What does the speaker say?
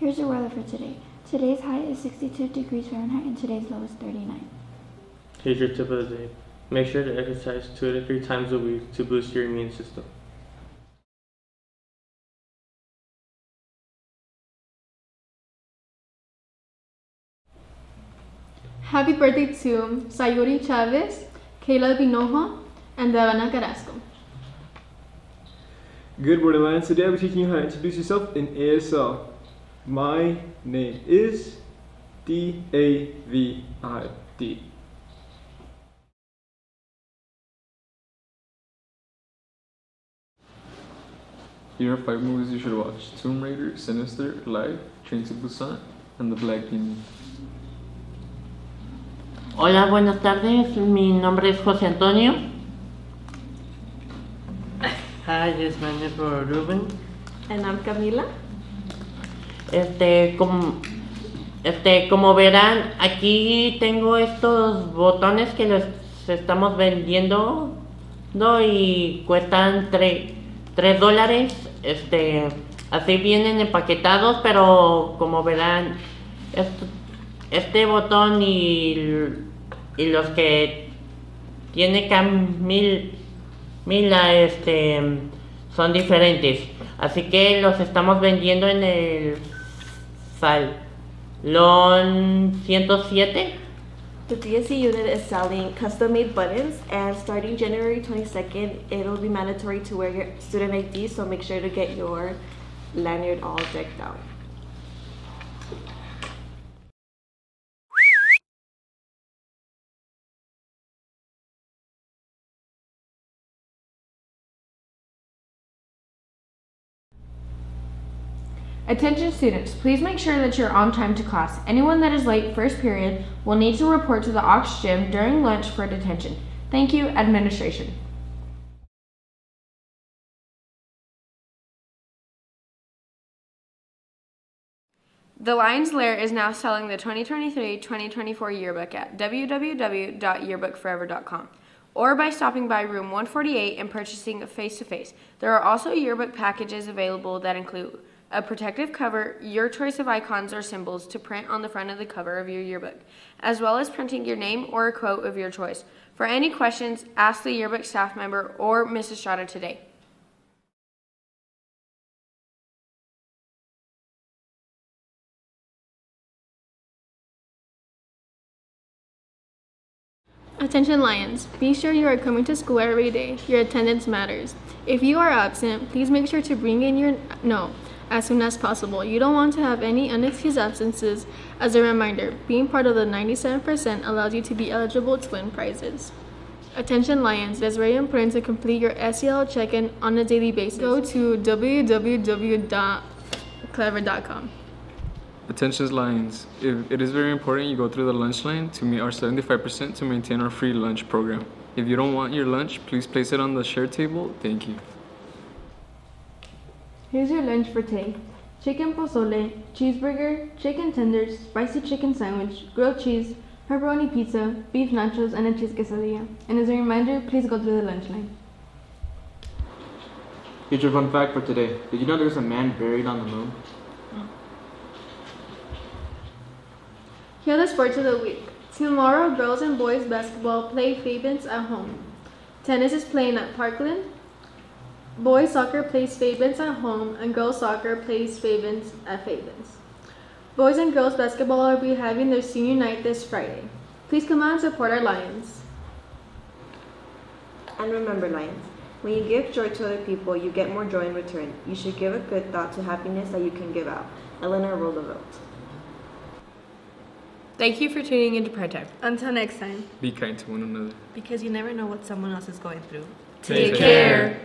Here's your weather for today. Today's high is 62 degrees Fahrenheit and today's low is 39. Here's your tip of the day. Make sure to exercise two to three times a week to boost your immune system. Happy birthday to Sayuri Chavez, Kayla Binoja, and Devana Carrasco. Good morning, Lions. Today I'll be teaching you how to introduce yourself in ASL. My name is D A V I D. Here are five movies you should watch Tomb Raider, Sinister, Life, Train to Busan, and The Black Demon. Hola, buenas tardes. Mi nombre es José Antonio. Hi, yes, my name is Ruben. And I'm Camila. Este, como, este, como verán, aquí tengo estos botones que los estamos vendiendo ¿no? y cuestan 3 dólares. Este, así vienen empaquetados, pero como verán, esto- este botón y, y los que tiene Camil, Mila, este, son diferentes. Así que los estamos vendiendo en el Salón 107. The DSC unit is selling custom made buttons, and starting January 22nd, it'll be mandatory to wear your student ID, so make sure to get your lanyard all decked out. Attention students, please make sure that you're on time to class. Anyone that is late first period will need to report to the Aux Gym during lunch for detention. Thank you, administration. The Lions Lair is now selling the 2023-2024 yearbook at www.yearbookforever.com or by stopping by room 148 and purchasing face to face. There are also yearbook packages available that include a protective cover, your choice of icons or symbols to print on the front of the cover of your yearbook, as well as printing your name or a quote of your choice. For any questions, ask the yearbook staff member or Mrs. Strada today. Attention Lions, be sure you are coming to school every day. Your attendance matters. If you are absent, please make sure to bring in your note as soon as possible. You don't want to have any unexcused absences. As a reminder, being part of the 97% allows you to be eligible to win prizes. Attention Lions, it is very important to complete your SEL check-in on a daily basis. Go to www.clever.com. Attention Lions, it is very important you go through the lunch line to meet our 75% to maintain our free lunch program. If you don't want your lunch, please place it on the share table. Thank you. Here's your lunch for today. Chicken pozole, cheeseburger, chicken tenders, spicy chicken sandwich, grilled cheese, pepperoni pizza, beef nachos, and a cheese quesadilla. And as a reminder, please go through the lunch line. Here's your fun fact for today. Did you know there's a man buried on the moon? Here are the sports of the week. Tomorrow, girls and boys basketball play Fabens at home. Tennis is playing at Parkland. Boys soccer plays Fabens at home, and girls soccer plays Fabens at Fabens. Boys and girls basketball will be having their senior night this Friday. Please come out and support our Lions. And remember, Lions, when you give joy to other people, you get more joy in return. You should give a good thought to happiness that you can give out. Eleanor Roosevelt. Thank you for tuning into Pride Time. Until next time. Be kind to one another. Because you never know what someone else is going through. Take care.